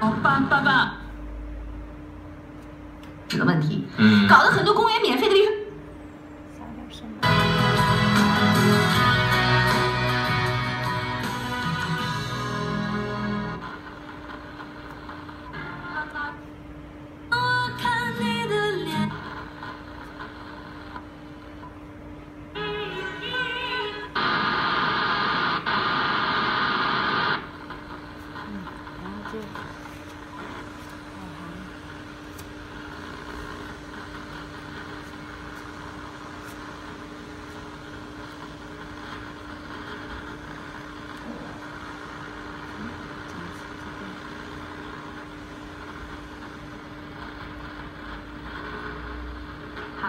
哦，爸爸爸，这个问题，嗯，搞得很多公园免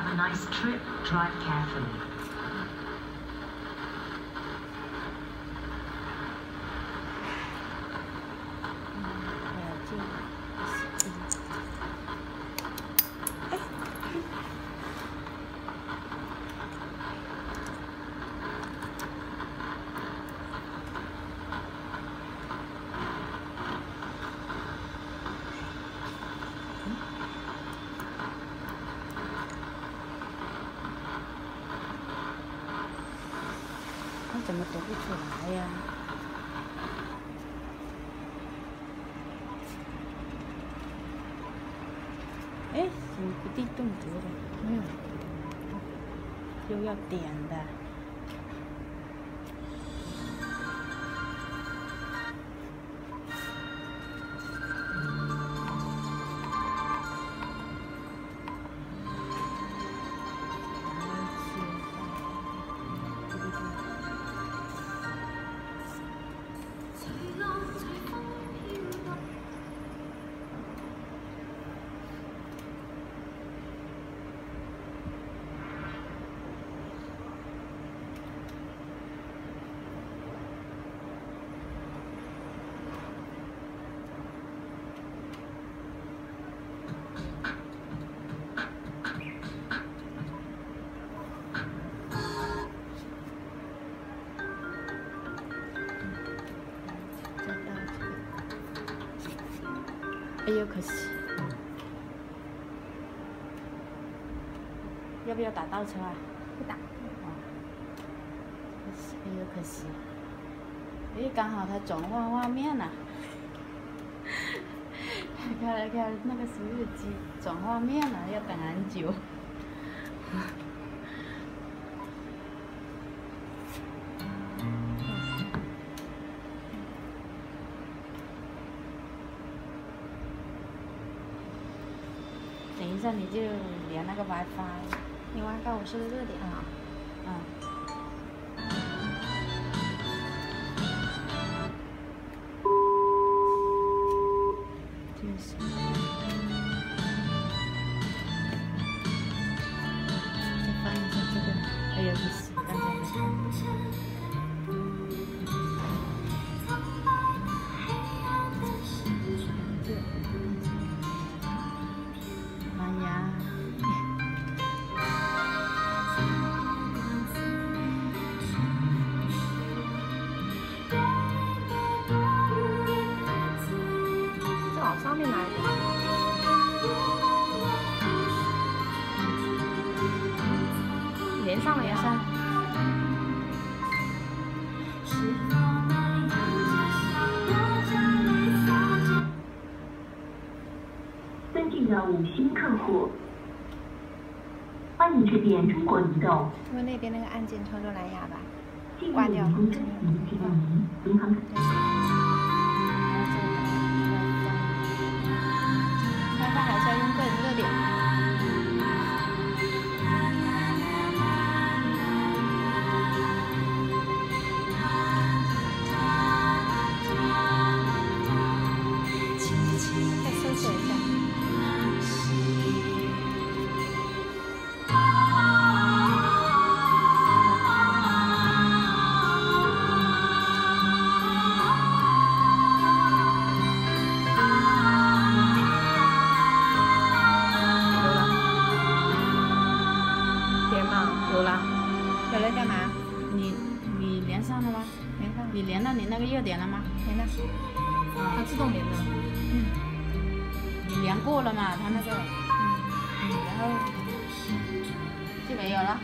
a nice trip. Drive carefully. 怎么读不出来呀？哎，怎么不地动读了？没有，又要点的。哎呦，可惜！要不要打倒车啊？不打。哦。哎呦，可惜！哎，刚好它转换画面了。看来看那个所有机转画面了，要等很久。等一下，你就连那个 WiFi，你 WiFi 我是热点啊，嗯。连上了呀！上。尊敬的五星客户，欢迎致电中国移动。因为那边那个按键操作蓝牙吧，挂掉。有了。有了干嘛？你你连上了吗？连上你连到你那个热点了吗？连上。它自动连的嗯。你连过了嘛它那个。嗯嗯。然后。就没有了。